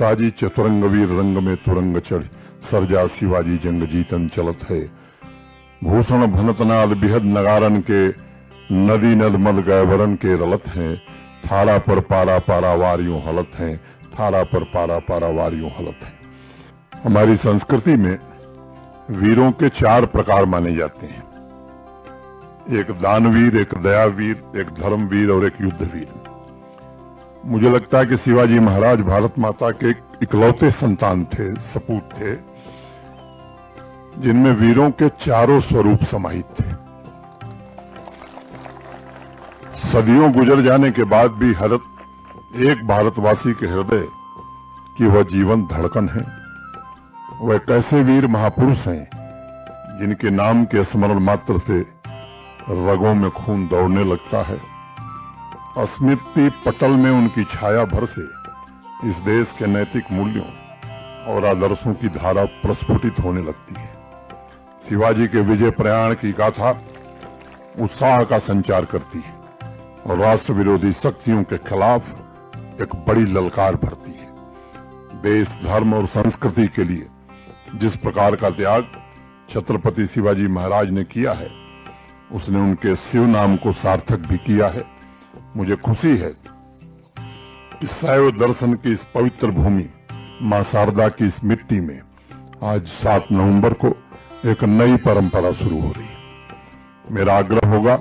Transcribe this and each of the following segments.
साजी चतुरंग वीर रंग में तुरंग चढ़, सरजा शिवाजी जंग जीतन चलत है। भूषण भनत नाल बिहद नगारन के, नदी नद मद गैवरन के रलत हैं। थारा पर पारा पारा वारियों हलत हैं, थारा पर पारा पारा वारियों हलत हैं। हमारी संस्कृति में वीरों के चार प्रकार माने जाते हैं। एक दानवीर, एक दयावीर, एक धर्मवीर और एक युद्धवीर। मुझे लगता है कि शिवाजी महाराज भारत माता के इकलौते संतान थे, सपूत थे, जिनमें वीरों के चारों स्वरूप समाहित थे। सदियों गुजर जाने के बाद भी हर एक भारतवासी के हृदय की वह जीवन धड़कन है। वह कैसे वीर महापुरुष हैं, जिनके नाम के स्मरण मात्र से रगों में खून दौड़ने लगता है। स्मृति पटल में उनकी छाया भर से इस देश के नैतिक मूल्यों और आदर्शों की धारा प्रस्फुटित होने लगती है। शिवाजी के विजय प्रयाण की गाथा उत्साह का संचार करती है और राष्ट्र विरोधी शक्तियों के खिलाफ एक बड़ी ललकार भरती है। देश, धर्म और संस्कृति के लिए जिस प्रकार का त्याग छत्रपति शिवाजी महाराज ने किया है, उसने उनके शिव नाम को सार्थक भी किया है। मुझे खुशी है कि शैव दर्शन की इस पवित्र भूमि माँ शारदा की इस मिट्टी में आज सात नवंबर को एक नई परंपरा शुरू हो रही है। मेरा आग्रह होगा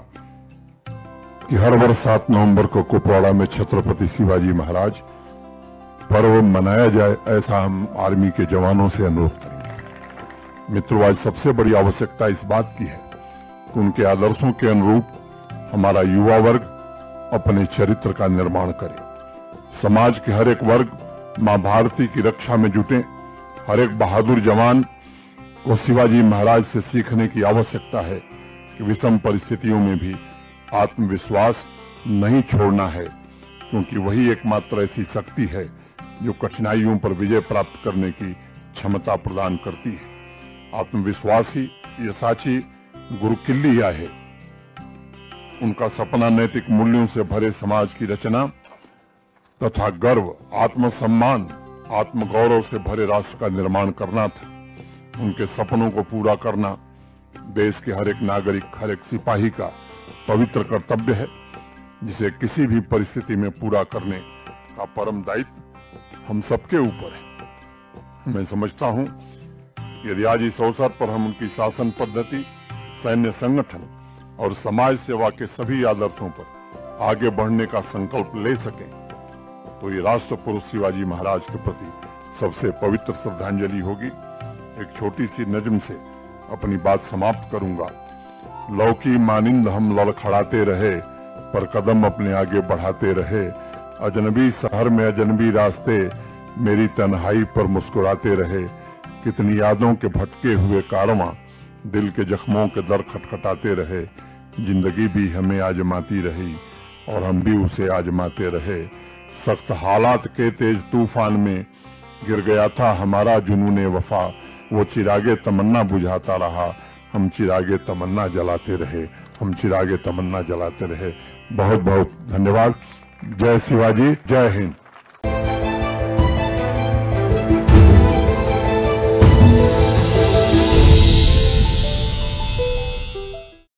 कि हर वर्ष सात नवंबर को कुपवाड़ा में छत्रपति शिवाजी महाराज पर्व मनाया जाए, ऐसा हम आर्मी के जवानों से अनुरोध करेंगे। मित्रों, आज सबसे बड़ी आवश्यकता इस बात की है कि उनके आदर्शों के अनुरूप हमारा युवा वर्ग अपने चरित्र का निर्माण करें। समाज के हर एक वर्ग, माँ भारती की रक्षा में जुटे, हर एक बहादुर जवान को शिवाजी महाराज से सीखने की आवश्यकता है कि विषम परिस्थितियों में भी आत्मविश्वास नहीं छोड़ना है, क्योंकि वही एकमात्र ऐसी शक्ति है जो कठिनाइयों पर विजय प्राप्त करने की क्षमता प्रदान करती है। आत्मविश्वास ये साची गुरु किल्लिया है। उनका सपना नैतिक मूल्यों से भरे समाज की रचना तथा गर्व, आत्मसम्मान, आत्मगौरव से भरे राष्ट्र का निर्माण करना था। उनके सपनों को पूरा करना देश के हर एक नागरिक, हर एक सिपाही का पवित्र कर्तव्य है, जिसे किसी भी परिस्थिति में पूरा करने का परम दायित्व हम सबके ऊपर है। मैं समझता हूँ, यदि आज इस अवसर पर हम उनकी शासन पद्धति, सैन्य संगठन और समाज सेवा के सभी आदर्शों पर आगे बढ़ने का संकल्प ले सके तो ये राष्ट्र पुरुष शिवाजी महाराज के प्रति सबसे पवित्र श्रद्धांजलि होगी। एक छोटी सी नज्म से अपनी बात समाप्त करूँगा। लौकी मानिंद हम लड़खड़ाते रहे, पर कदम अपने आगे बढ़ाते रहे। अजनबी शहर में अजनबी रास्ते, मेरी तन्हाई पर मुस्कुराते रहे। कितनी यादों के भटके हुए कारवां, दिल के जख्मों के दर खटखटाते रहे। ज़िंदगी भी हमें आजमाती रही और हम भी उसे आजमाते रहे। सख्त हालात के तेज तूफ़ान में गिर गया था हमारा जुनून वफा वो चिरागे तमन्ना बुझाता रहा। हम चिरागे तमन्ना जलाते रहे। हम चिरागे तमन्ना जलाते रहे। बहुत बहुत धन्यवाद। जय शिवाजी, जय हिंद।